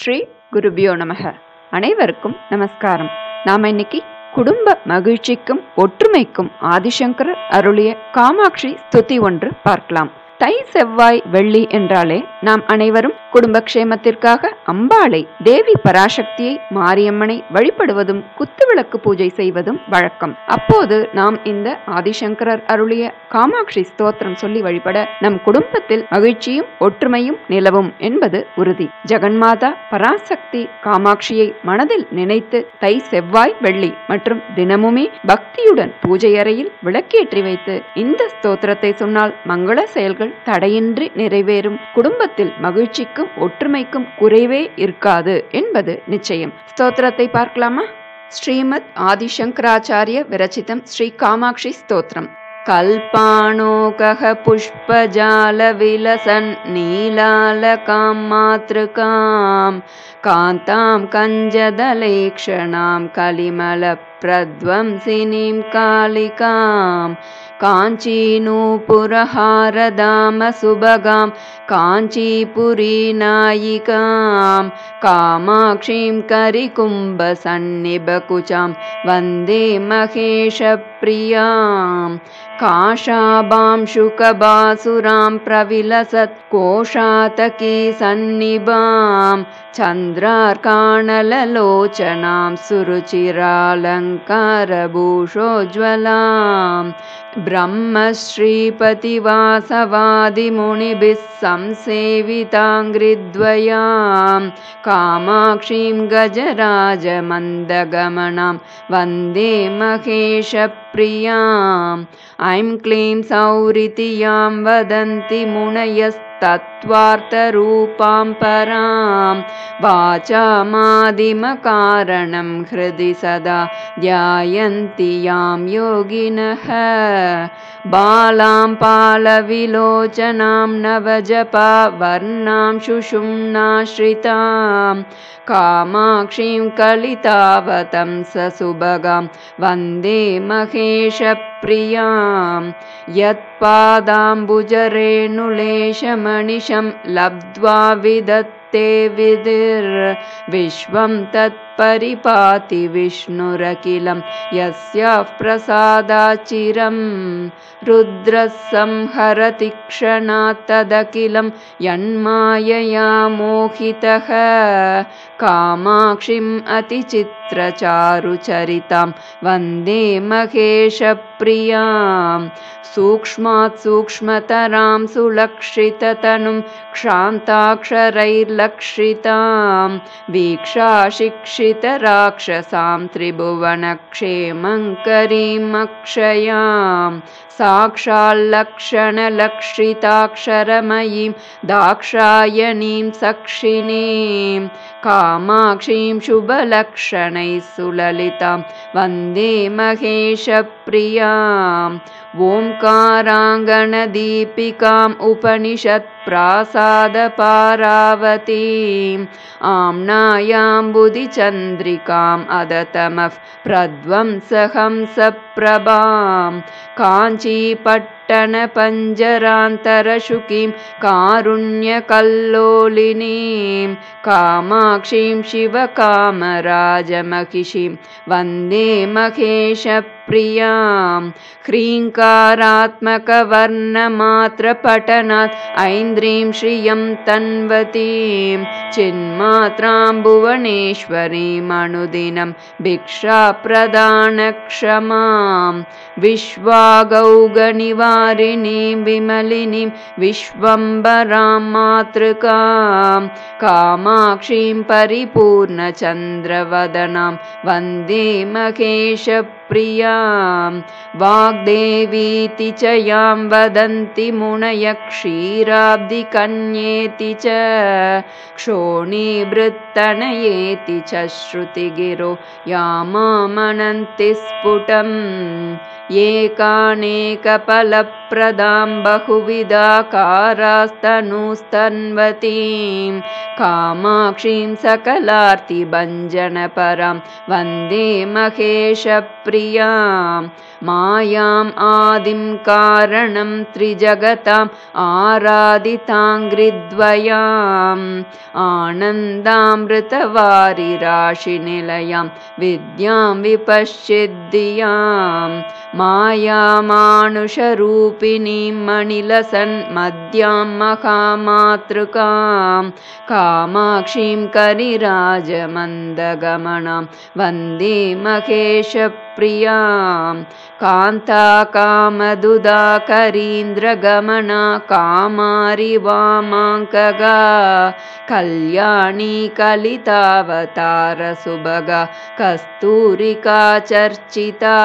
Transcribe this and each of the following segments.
ஸ்ரீ குருபியோ நமக. அனைவருக்கும் நமஸ்காரம். நாம இன்னைக்கு குடும்ப மகிழ்ச்சிக்கும் ஒற்றுமைக்கும் ஆதிசங்கரர் அருளிய காமாட்சி ஸ்துதி ஒன்று பார்க்கலாம். தை செவ்வாய் வெள்ளி என்றாலே நாம் அனைவரும் குடும்பக்ஷேமத்திற்காக அம்பாளை தேவி பராசக்தியை மாரியம்மனை வழிபடுவதும் குத்துவிளக்கு பூஜை செய்வதும் வழக்கம். அப்போது நாம் இந்த ஆதிசங்கரர் அருளிய காமாட்சி ஸ்தோத்திரம் சொல்லி வழிபட நம் குடும்பத்தில் மகிழ்ச்சியும் ஒற்றுமையும் நிலவும் என்பது உறுதி. ஜெகன்மாதா பராசக்தி காமாட்சியை மனதில் நினைத்து தை செவ்வாய் வெள்ளி மற்றும் தினமுமே பக்தியுடன் பூஜை அறையில் விளக்கேற்றி வைத்து இந்த ஸ்தோத்திரத்தை சொன்னால் மங்கள செயல்கள் தடையின்றி நிறைவேறும் குடும்பத்தில் மகிழ்ச்சிக்கும் ஒற்றுமைக்கும் குறைவே இருக்காது என்பது நிச்சயம் ஸ்தோத்திரத்தை பார்க்கலாமா ஸ்ரீமத் ஆதிசங்கராச்சாரிய விரச்சிதம் ஸ்ரீ காமாட்சி ஸ்தோத்திரம் कल्पाणोकः पुष्पजालविलसन् नीलालकां मातृकां कान्तां कञ्जदलेक्षणां कलिमलप्रध्वंसिनीं कालिकां काञ्चीनूपुरहारदामसुभगां काञ्चीपुरीनायिकां कामाक्षीं करिकुम्भसन्निभकुचां वन्दे महेशप्रियाम् काशाभांशुकबासुरां प्रविलसत् कोशातकी सन्निभां चन्द्रार्काणललोचनां सुरुचिरालङ्कारभूषोज्ज्वलां ब्रह्मश्रीपतिवासवादिमुनिभिः संसेविताङ्घ्रिद्वयां कामाक्षीं गजराजमन्दगमनां वन्दे महेशप्रियाम्। ऐं क्लीं सौरितियां वदन्ति मुनयस्तत्त्वार्थरूपां परां वाचामादिमकारणं हृदि सदा ध्यायन्ति यां योगिनः। बालां पालविलोचनां नवजपा वर्णां शुषुम्नाश्रितां कामाक्षीं कलितावतं ससुभगां वन्दे महेशप्रियां यत्पादाम्बुजरेणुलेशमनिशं लब्ध्वा विदत्ते विधिर्विश्वं तत्परिपाति विष्णुरखिलं यस्याः प्रसादाचिरं क्षणात् तदखिलं यन्मायया मोहितः कामाक्षिम् अतिचित्रचारुचरितां वन्दे महेशप्रियां सूक्ष्मात् सूक्ष्मतरां सुलक्षिततनुं क्षान्ताक्षरैर्लक्षितां वीक्षा शिक्षितराक्षसां त्रिभुवनक्षेमङ्करीमक्षयां साक्षाल्लक्षणलक्षिताक्षरमयीं दाक्षायणीं सक्षिणीं कामाक्षीं शुभलक्षणैः सुललितां वन्दे महेशप्रियाम् ओङ्काराङ्गणदीपिकाम् उपनिषत्प्रासादपारावतीम् आम्नायाम्बुदिचन्द्रिकाम् अदतमः प्रध्वंसहंसप्रभां कारुण्यकल्लोलिनीं कामाक्षीं शिवकामराजमहिषीं वन्दे महेशप्रियां ह्रीङ्कारात्मकवर्णमात्रपठनात् ऐन्द्रीं श्रियं तन्वतीं चिन्मात्रां भुवनेश्वरीमनुदिनं भिक्षाप्रदानक्षमां विश्वागौगनिवारिणीं विमलिनीं विश्वम्बरां मातृकां कामाक्षीं परिपूर्णचन्द्रवदनां वन्दे महेशप्रियां वाग्देवीति च यां वदन्ति मुनय क्षीराब्धिकन्येति च। क्षोणीवृत्तनयेति च श्रुतिगिरो यामामनन्ति स्फुटम्। एकानेकफलप्रदां बहुविधाकारास्तनुस्तन्वतीं कामाक्षीं सकलार्तिभञ्जनपरां वन्दे महेशप्रियां मायाम् आदिं कारणं त्रिजगताम् आराधिताङ्घ्रिद्वयाम् आनन्दामृतवारिराशिनिलयां विद्यां विपश्चिद्धियां मायामानुषरूपिणीं मणिलसन्मद्यां महामातृकां कामाक्षीं करिराजमन्दगमनां वन्दे महेशप्रियां कान्ता कामदुदाकरीन्द्रगमना कामारि वामाङ्कगा कल्याणी कलितावतारसुभगा कस्तूरिका चर्चिता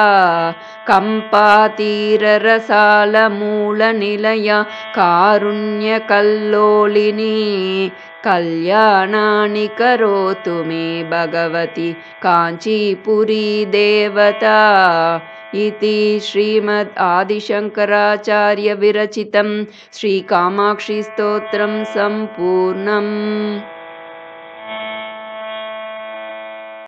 कम्पातीररसालमूलनिलया कारुण्यकल्लोलिनी कल्याणानि करोतु मे भगवति काञ्चीपुरी देवता इति श्रीमद् आदिशङ्कराचार्यविरचितं श्रीकामाक्षीस्तोत्रं सम्पूर्णम्